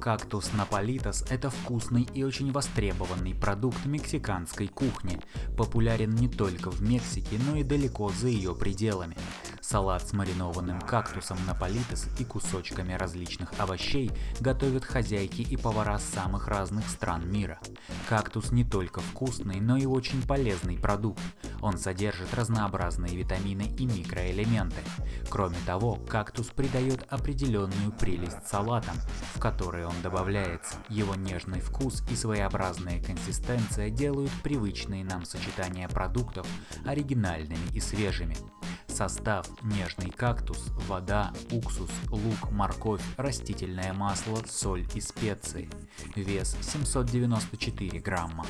Кактус наполитас – это вкусный и очень востребованный продукт мексиканской кухни, популярен не только в Мексике, но и далеко за ее пределами. Салат с маринованным кактусом наполитас и кусочками различных овощей готовят хозяйки и повара самых разных стран мира. Кактус не только вкусный, но и очень полезный продукт. Он содержит разнообразные витамины и микроэлементы. Кроме того, кактус придает определенную прелесть салатам, в которые он добавляется. Его нежный вкус и своеобразная консистенция делают привычные нам сочетания продуктов оригинальными и свежими. Состав – нежный кактус, вода, уксус, лук, морковь, растительное масло, соль и специи. Вес 794 грамма.